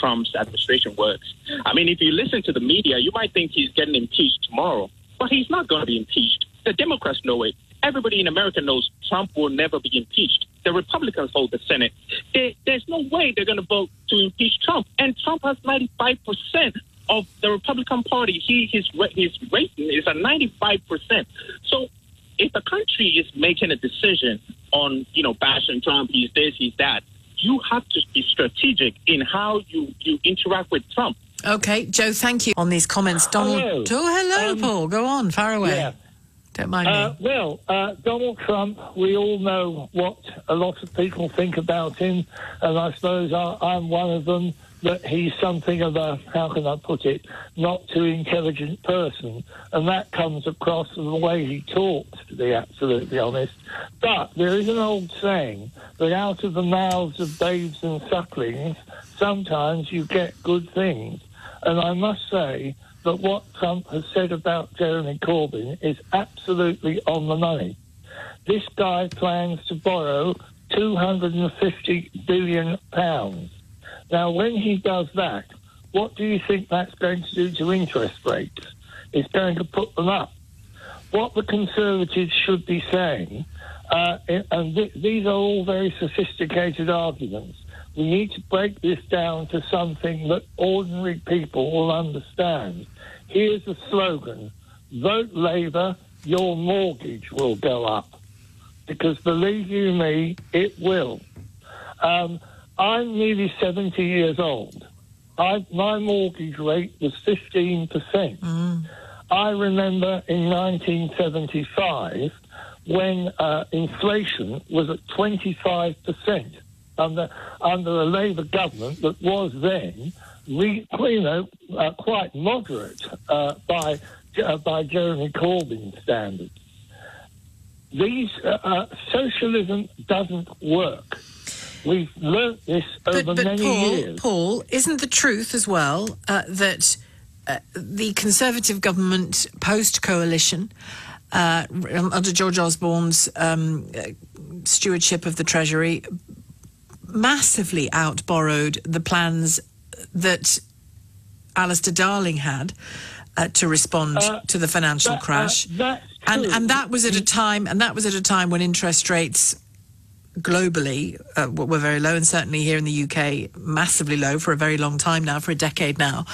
Trump's administration works. I mean, if you listen to the media, you might think he's getting impeached tomorrow, but he's not going to be impeached. The Democrats know it. Everybody in America knows Trump will never be impeached. The Republicans hold the Senate. There, there's no way they're going to vote to impeach Trump. And Trump has 95 percent of the Republican Party. He his his rating is at 95 percent. So if the country is making a decision on, you know, bashing Trump, he's this, he's that, you have to be strategic in how you, you interact with Trump. Okay, Joe, thank you on these comments. Donald. Hello. Oh, hello, Um, Paul. Go on, far away. yeah. Don't mind Uh, me. well, uh, Donald Trump, we all know what a lot of people think about him, and I suppose I, I'm one of them, that he's something of a, how can I put it, not too intelligent person. And that comes across in the way he talks, to be absolutely honest. But there is an old saying that out of the mouths of babes and sucklings, sometimes you get good things. And I must say that what Trump has said about Jeremy Corbyn is absolutely on the money. This guy plans to borrow 250 billion pounds. Now, when he does that, what do you think that's going to do to interest rates? It's going to put them up. What the Conservatives should be saying, uh, and th- these are all very sophisticated arguments, we need to break this down to something that ordinary people will understand. Here's a slogan Vote Labour, your mortgage will go up. Because believe you me, it will. Um, I'm nearly 70 years old. I, my mortgage rate was 15%. I remember in 1975 when uh, inflation was at 25% under, under a Labour government that was then, re, you know, uh, quite moderate uh, by, uh, by Jeremy Corbyn standards. These uh, uh, socialism doesn't work. We've learnt this over But, but many Paul, years. Paul, isn't the truth as well uh, that uh, the Conservative government post coalition uh, under George Osborne's um, uh, stewardship of the Treasury massively outborrowed the plans that Alistair Darling had uh, to respond Uh, to the financial that- uh, crash. that's and and that was at a time and that was at a time when interest rates globally uh, were very low and certainly here in the UK massively low for a very long time now for a decade now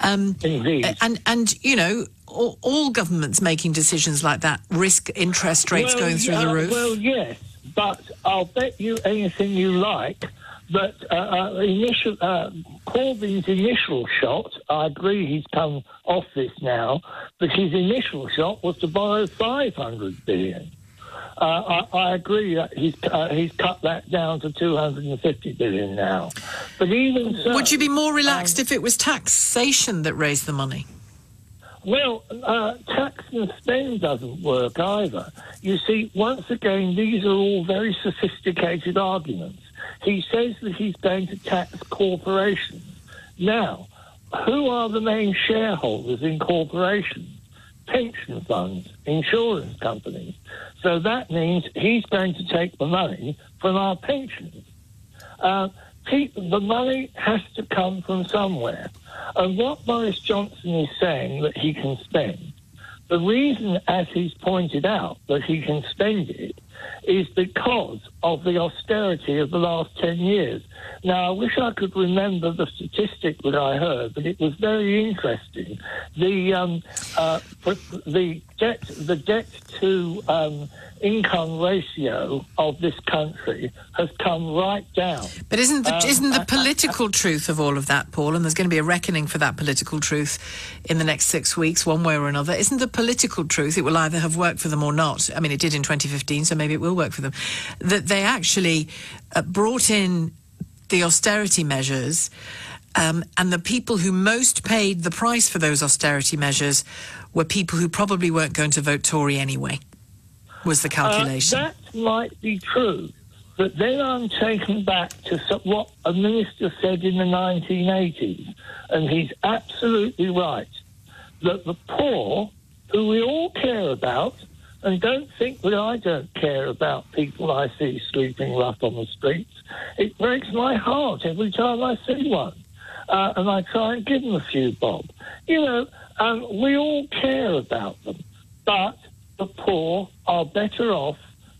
um, and and you know all, all governments making decisions like that risk interest rates Well, going through the uh, roof Well, yes, but I'll bet you anything you like that uh, uh, initial uh, Corbyn's initial shot. I agree he's come off this now, but his initial shot was to borrow 500 billion. Uh, I, I agree that he's uh, he's cut that down to 250 billion now. But even so, would you be more um, relaxed if it was taxation that raised the money Well, uh, tax and spend doesn't work either. You see, once again, these are all very sophisticated arguments. He says that he's going to tax corporations. Now, who are the main shareholders in corporations? Pension funds, insurance companies. So that means he's going to take the money from our pensions. Uh, the money has to come from somewhere. And what Boris Johnson is saying that he can spend, the reason, as he's pointed out, that he can spend it is because of the austerity of the last 10 years. Now, I wish I could remember the statistic that I heard, but it was very interesting. The um, uh, the debt the debt to um, income ratio of this country has come right down. But isn't the, Um, isn't the political truth of all of that, Paul, and there's going to be a reckoning for that political truth in the next six weeks, one way or another, isn't the political truth, it will either have worked for them or not, I mean, it did in 2015, so maybe it will work for them, that they actually uh, brought in the austerity measures um, and the people who most paid the price for those austerity measures were people who probably weren't going to vote Tory anyway, was the calculation. Uh, that might be true, but then I'm taken back to what a minister said in the 1980s, and he's absolutely right that the poor, who we all care about, and don't think that I don't care about people I see sleeping rough on the streets. It breaks my heart every time I see one. Uh, and I try and give them a few bob. You know, um, we all care about them, but the poor are better off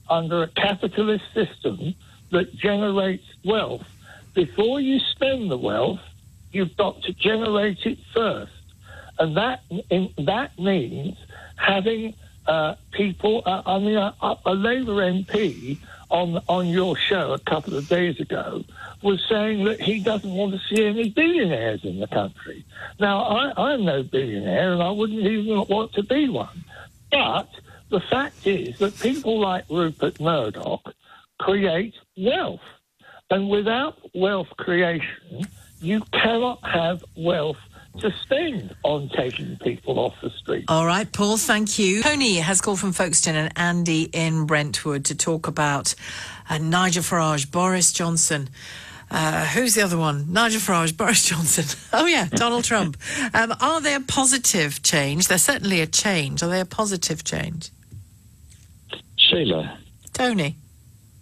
under a capitalist system that generates wealth. Before you spend the wealth, you've got to generate it first. And that, in, that means having uh, people, uh, I mean, a, a Labour MP on, on your show a couple of days ago was saying that he doesn't want to see any billionaires in the country. Now, I, I'm no billionaire and I wouldn't even want to be one. But the fact is that people like Rupert Murdoch create wealth. And without wealth creation, you cannot have wealth to spend on taking people off the street. All right, Paul, thank you. Tony has called from Folkestone and Andy in Brentwood to talk about uh, Nigel Farage, Boris Johnson. Uh, who's the other one? Nigel Farage, Boris Johnson. Oh, yeah, Donald Trump. Um, are they a positive change? They're certainly a change. Are they a positive change? Shelagh, Tony.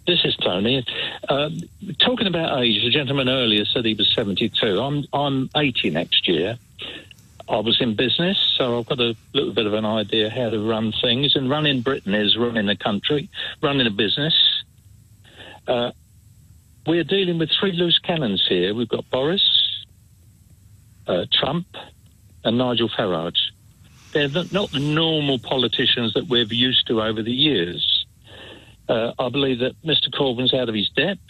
this is Tony. Um, talking about age, the gentleman earlier said he was 72. I'm I'm 80 next year. I was in business, so I've got a little bit of an idea how to run things. And running Britain is running a country, running a business. Uh, we're dealing with three loose cannons here. We've got Boris, uh, Trump, and Nigel Farage. They're the, not the normal politicians that we've used to over the years. Uh, I believe that Mr. Corbyn's out of his depth.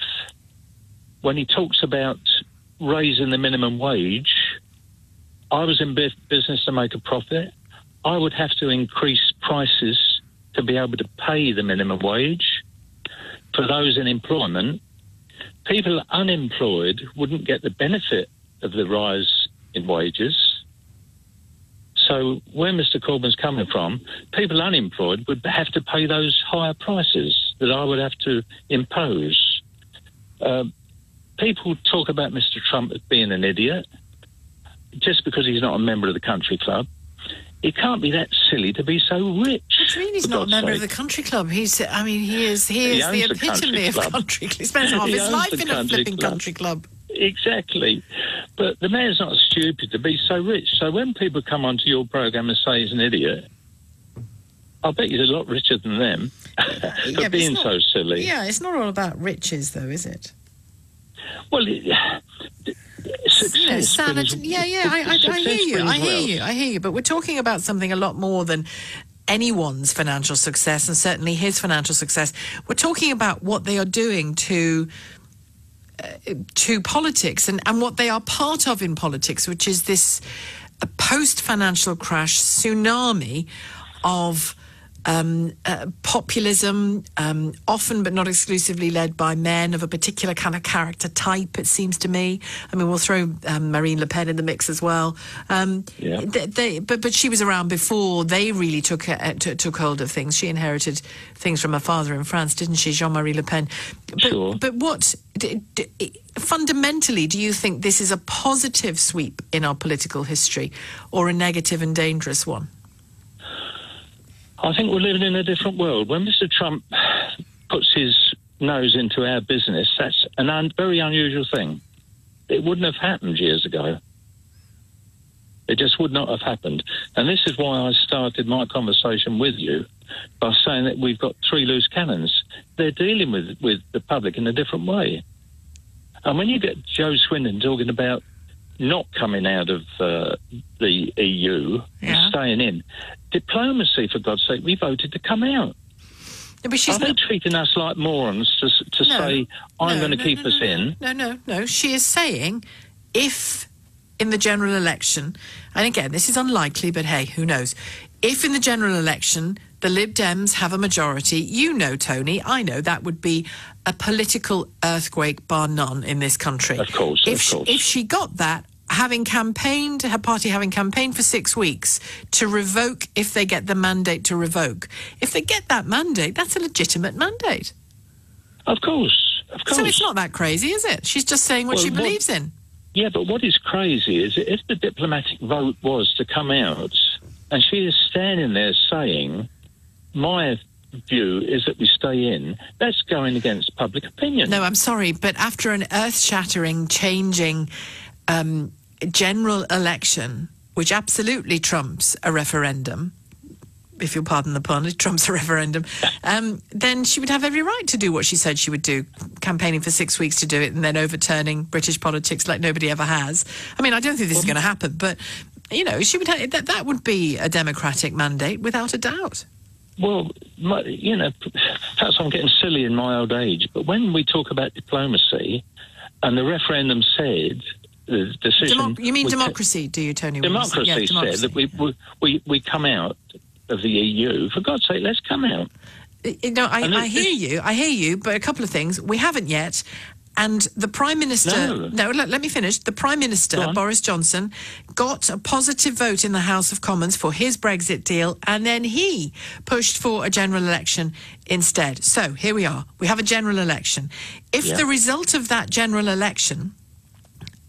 When he talks about raising the minimum wage, I was in business to make a profit. I would have to increase prices to be able to pay the minimum wage for those in employment. People unemployed wouldn't get the benefit of the rise in wages. So where Mr Corbyn's coming from, people unemployed would have to pay those higher prices that I would have to impose. Uh, people talk about Mr Trump as being an idiot just because he's not a member of the country club. He can't be that silly to be so rich. What do you mean he's not a member sake. of the country club? He's, I mean, he is, he He is the epitome of club. country club. He spends half He his life in a country flipping club. country club. Exactly. But the mayor's not stupid to be so rich. So when people come onto your program and say he's an idiot, I'll bet he's a lot richer than them for Yeah, being not- so silly. Yeah, it's not all about riches, though, is it? Well, it, success You know, sanity. brings- Yeah, yeah, I, I, I hear you. I hear wealth. you. I hear you. But we're talking about something a lot more than anyone's financial success, and certainly his financial success. We're talking about what they are doing to. Uh, to politics and, and what they are part of in politics, which is this post financial crash tsunami of um, uh, populism, um, often but not exclusively led by men of a particular kind of character type, it seems to me. I mean, we'll throw um, Marine Le Pen in the mix as well. Um, Yeah. they, they, but, but she was around before they really took, uh, t- took hold of things. She inherited things from her father in France, didn't she, Jean Marie Le Pen? But, Sure. but what, d- d- fundamentally, do you think this is a positive sweep in our political history or a negative and dangerous one? I think we're living in a different world. When Mr. Trump puts his nose into our business, that's a un- very unusual thing. It wouldn't have happened years ago. It just would not have happened. And this is why I started my conversation with you by saying that we've got three loose cannons. they're dealing with with the public in a different way. And when you get Jo Swinson talking about not coming out of uh, the EU and staying in, diplomacy for God's sake, we voted to come out. No, but she's Are they treating us like morons to, to No. say, I'm No, going to no, keep us in? No, no, no. She is saying if in the general election, and again, this is unlikely, but hey, who knows? If in the general election the Lib Dems have a majority, you know, Tony, I know that would be a political earthquake bar none in this country. Of course, if of she, course. if she got that, having campaigned, her party having campaigned for six weeks to revoke if they get the mandate to revoke, if they get that mandate, that's a legitimate mandate. Of course, of course. So it's not that crazy, is it? She's just saying what Well, she what- believes in. Yeah, but what is crazy is if the diplomatic vote was to come out, and she is standing there saying, "My view is that we stay in," that's going against public opinion. No, I'm sorry, but after an earth-shattering, changing um, general election, which absolutely trumps a referendum, if you'll pardon the pun, it trumps a referendum, um, then she would have every right to do what she said she would do, campaigning for six weeks to do it and then overturning British politics like nobody ever has. I mean, I don't think this is going to happen, but you know, she would ha- that that would be a democratic mandate without a doubt. Well, my, you know, perhaps I'm getting silly in my old age, but when we talk about diplomacy, and the referendum said the decision. Demo- you mean democracy, do you, Tony? democracy yeah, democracy. said that we, we we we come out of the EU. For God's sake, let's come out. You know, I, I hear you. I hear you. But a couple of things. We haven't yet. And the Prime Minister. No. let, let me finish. The Prime Minister, Boris Johnson, got a positive vote in the House of Commons for his Brexit deal. And then he pushed for a general election instead. So here we are. We have a general election. If Yeah. the result of that general election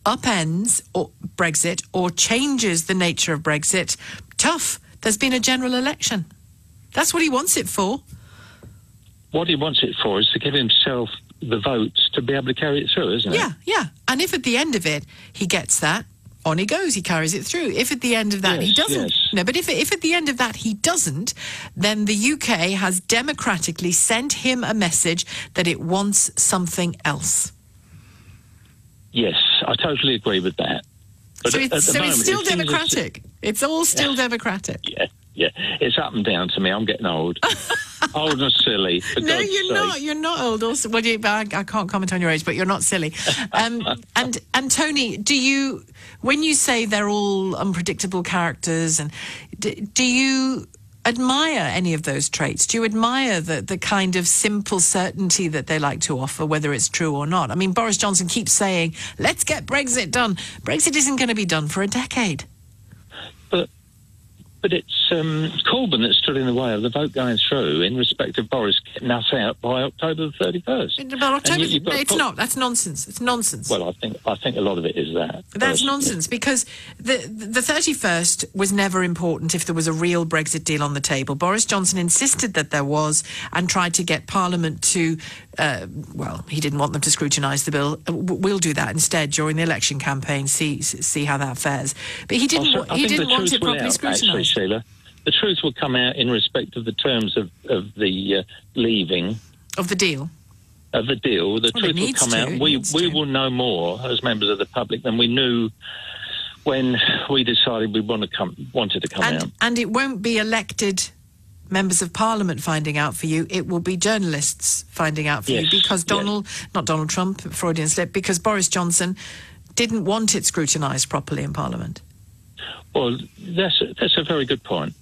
upends or Brexit or changes the nature of Brexit, tough. There's been a general election. That's what he wants it for. What he wants it for is to give himself the votes to be able to carry it through, isn't it? Yeah, yeah. And if at the end of it he gets that, on he goes. He carries it through. If at the end of that he doesn't, yes. no. But if if at the end of that he doesn't, then the UK has democratically sent him a message that it wants something else. Yes, I totally agree with that. But so it's, so moment, it's still it democratic. It's all still democratic. Yeah, yeah. It's up and down to me. I'm getting old. old and silly. No, God's you're sake. not. You're not old. Also, well, you, I, I can't comment on your age, but you're not silly. Um, and and Tony, do you when you say they're all unpredictable characters, and do, do you admire any of those traits? Do you admire the the kind of simple certainty that they like to offer, whether it's true or not? I mean, Boris Johnson keeps saying, "Let's get Brexit done." Brexit isn't going to be done for a decade. But it's um, Corbyn that stood in the way of the vote going through in respect of Boris getting us out by October the 31st. Well, October, you- you've got no, it's Cor- not. That's nonsense. It's nonsense. Well, I think I think a lot of it is that. That's personally. nonsense because the the thirty first was never important if there was a real Brexit deal on the table. Boris Johnson insisted that there was and tried to get Parliament to. Uh, well, he didn't want them to scrutinise the bill. Uh, We'll do that instead during the election campaign. See see how that fares. But he didn't. Also, he didn't want it properly scrutinised. Shelagh, the truth will come out in respect of the terms of of the uh, leaving Of the deal. of the deal. The Well, truth will come to, out. it We we will know more as members of the public than we knew when we decided we want to come wanted to come out. And and it won't be elected members of parliament finding out for you. It will be journalists finding out for Yes, you because Donald, not Donald Trump, Freudian slip, because Boris Johnson didn't want it scrutinised properly in parliament. Well, that's a, that's a very good point.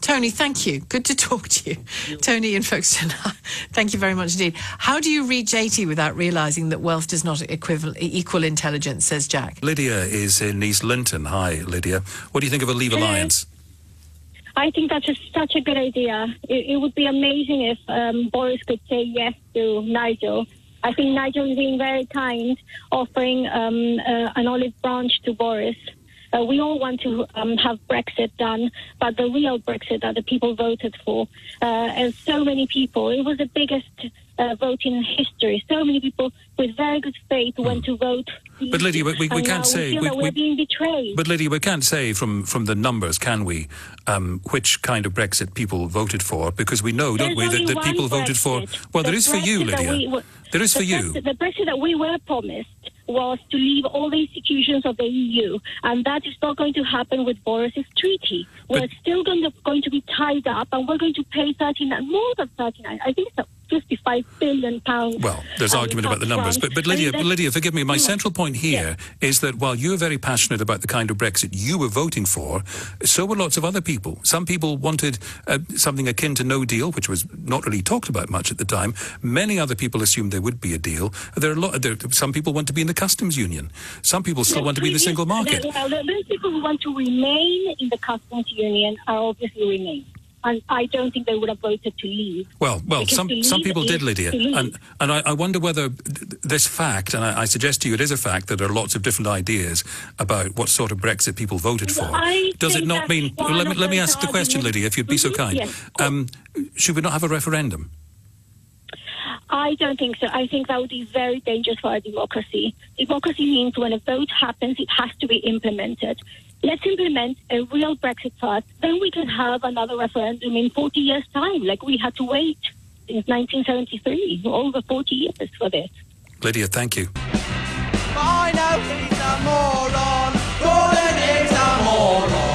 Tony, thank you. Good to talk to you. Tony in Folkestone, thank you very much indeed. How do you reach 80 without realising that wealth does not equival, equal intelligence, says Jack? Lydia is in East Linton. Hi, Lydia. What do you think of a Leave Alliance? I think that's a, such a good idea. It, it would be amazing if um, Boris could say yes to Nigel. I think Nigel is being very kind, offering um, uh, an olive branch to Boris. Uh, we all want to um, have Brexit done, but the real Brexit that the people voted for, uh, and so many people, it was the biggest uh, vote in history. So many people with very good faith went to vote. Hmm. But Lydia, we, we, we can't say. we, we, we're being betrayed. But Lydia, we can't say from, from the numbers, can we, um, which kind of Brexit people voted for? Because we know, don't we, that, that people one voted for. Well, The there is for you, Lydia. there is for you. The Brexit that we were promised was to leave all the institutions of the EU, and that is not going to happen with Boris's treaty. We're still going to, going to be tied up, and we're going to pay 39, more than 39, I think it's 55 billion pounds. Well, there's um, argument about the numbers, but, but Lydia, Lydia, forgive me. My central point here is that while you're very passionate about the kind of Brexit you were voting for, so were lots of other people. Some people wanted uh, something akin to no deal, which was not really talked about much at the time. Many other people assumed there would be a deal. There are a lot. There, some people want to be in the customs union. Some people still The want to be in the single market. the- well, the- those people who want to remain in the customs union are obviously remain. And I don't think they would have voted to leave. Well, well, Because some some people did, Lydia, and and I, I wonder whether this fact, and I, I suggest to you it is a fact that there are lots of different ideas about what sort of Brexit people voted for. I Does it not mean? one let me let me ask the question, Lydia, if you'd be so Mhm, kind. yes. Um, should we not have a referendum? I don't think so. I think that would be very dangerous for our democracy. Democracy means when a vote happens, it has to be implemented let's implement a real Brexit first. Then we can have another referendum in 40 years' time. Like we had to wait since 1973, over 40 years for this. Lydia, thank you. I know he's a moron. Gordon is a moron.